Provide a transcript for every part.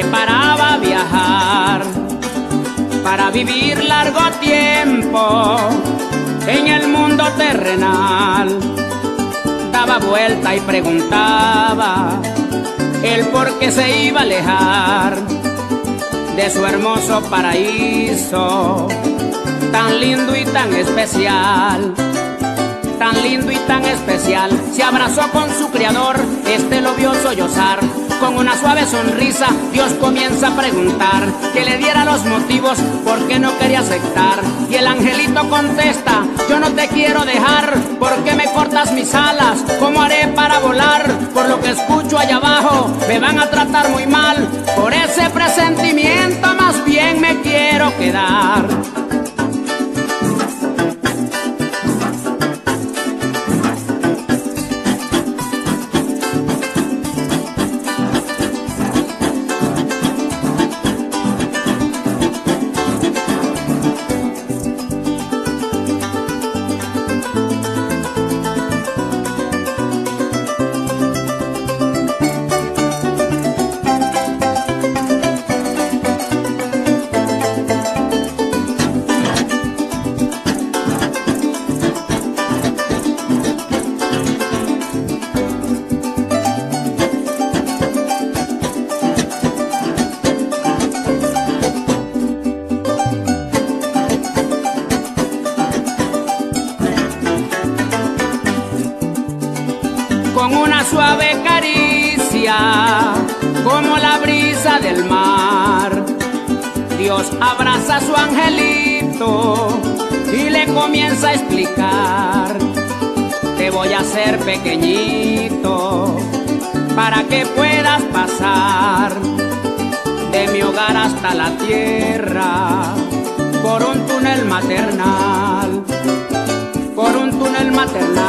preparaba a viajar para vivir largo tiempo en el mundo terrenal. Daba vuelta y preguntaba el por qué se iba a alejar de su hermoso paraíso, tan lindo y tan especial tan lindo y tan especial. Se abrazó con su creador, este lo vio sollozar con una suave sonrisa, Dios comienza a preguntar que le diera los motivos por qué no quería aceptar. Y el angelito contesta: Yo no te quiero dejar, ¿por qué me cortas mis alas? ¿Cómo haré para volar? Por lo que escucho allá abajo, me van a tratar muy mal. Por ese presentimiento, más bien me quiero quedar. Con una suave caricia, como la brisa del mar. Dios abraza a su angelito y le comienza a explicar, te voy a hacer pequeñito para que puedas pasar de mi hogar hasta la tierra por un túnel maternal, por un túnel maternal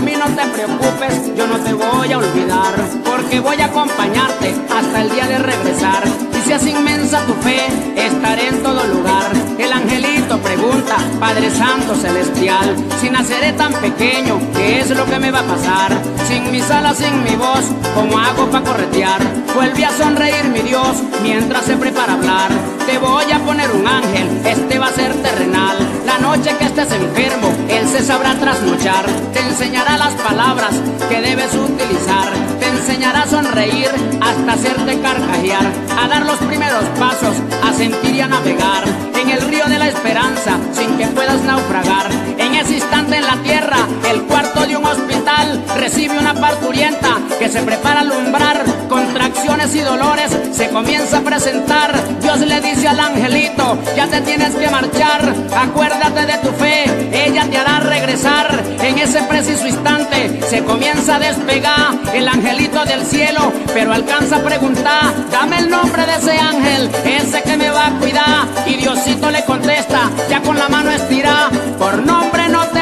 por mí no te preocupes, yo no te voy a olvidar, porque voy a acompañarte hasta el día de regresar. Y si es inmensa tu fe, estaré en todo lugar. El angelito pregunta, Padre Santo Celestial, si naceré tan pequeño, ¿qué es lo que me va a pasar? Sin mis alas, sin mi voz, ¿cómo hago para corretear? Vuelve a sonreír mi Dios mientras se prepara hablar. Te voy a poner un ángel, este va a ser terrenal. La noche que estés enfermo, se sabrá trasnochar. Te enseñará las palabras que debes utilizar. Te enseñará a sonreír hasta hacerte carcajear. A dar los primeros pasos, a sentir y a navegar en el río de la esperanza sin que puedas naufragar. En ese instante en la tierra, el cuarto de un hospital recibe una parturienta que se prepara a alumbrar. Contracciones y dolores se comienza a presentar. Dios le dice al angelito, ya te tienes que marchar. Acuérdate de tu ese preciso instante se comienza a despegar el angelito del cielo, pero alcanza a preguntar, dame el nombre de ese ángel, ese que me va a cuidar. Y Diosito le contesta, ya con la mano estirada, por nombre no te